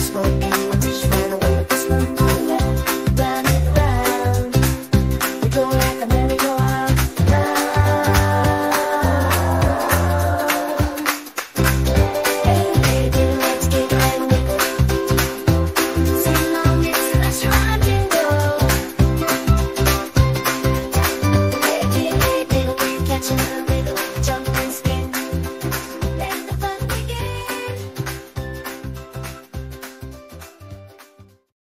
spoke